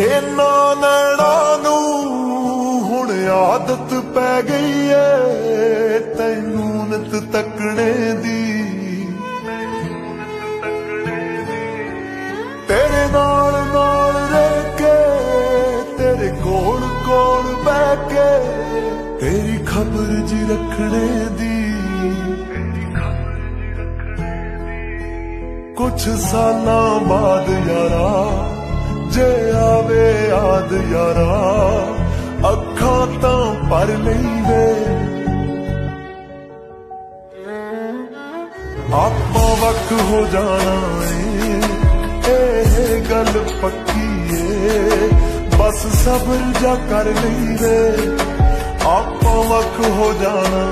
ਇਹਨਾਂ ਨੈਣਾ ਨੂੰ ਹੁਣ ਆਦਤ ਪੈ ਗਈ ਏ, ਤੈਨੂੰ ਨਿਤ ਤੱਕਣੇ ਦੀ। ਤੇਰੇ ਨਾਲ ਨਾਲ ਰਹਿ ਕੇ, ਤੇਰੇ ਕੋਲ ਕੋਲ ਬਹਿ ਕੇ, ਤੇਰੀ ਖਬਰ ਜੀ ਰੱਖਣੇ ਦੀ। ਕੁਛ ਸਾਲਾਂ ਬਾਅਦ ਯਾਰਾ ਜੇ ਆਵੇ ਯਾਦ ਯਾਰਾ, ਅੱਖਾਂ ਤਾਂ ਭਰ ਲਈਵੇ ਆਪਾਂ ਵਕ ਹੋ ਜਾਣਾ ਏ, ਇਹ ਗੱਲ ਪੱਕੀ ਏ। ਬਸ ਸਬਰ ਜਾ ਕਰ ਲਈਵੇ ਆਪਾਂ ਵਕ ਹੋ ਜਾਣਾ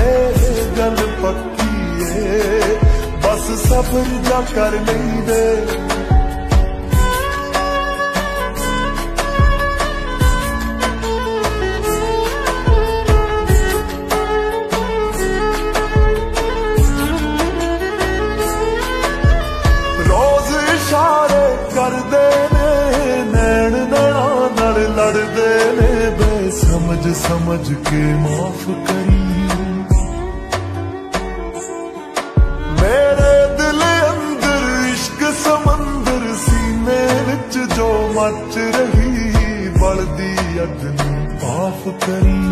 ਏ, ਇਹ ਗੱਲ ਪੱਕੀ ਏ। ਬਸ ਸਬਰ ਜਾ ਕਰ ਲਈਵੇ सोच समझ के माफ़ करी। मेरे दिल अंदर इश्क समंदर सीने विच जो मच रही बढ़दी अग्नि माफ़ करी।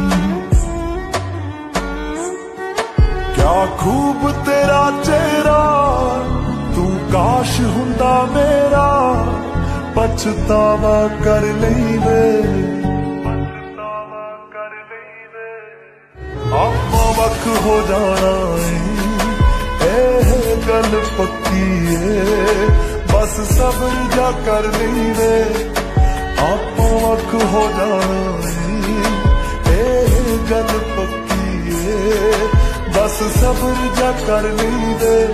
क्या खूब तेरा चेहरा, तू काश हुंदा मेरा, पछतावा कर लेवे ਲਈਵੇ ਹੋ ਜਾਣਾ ਏ। ਇਹ ਗੱਲ ਪੱਕੀ ਏ। ਬਸ ਸਬਰ ਜਾ ਕਰ ਲਈ ਵੇ ਆਪਾਂ ਅੱਖ ਹੋ ਜਾਣਾ ਏ। ਇਹ ਗੱਲ ਪੱਕੀ ਏ। ਬਸ ਸਬਰ ਜਾ ਕਰ ਲਈ ਵੇ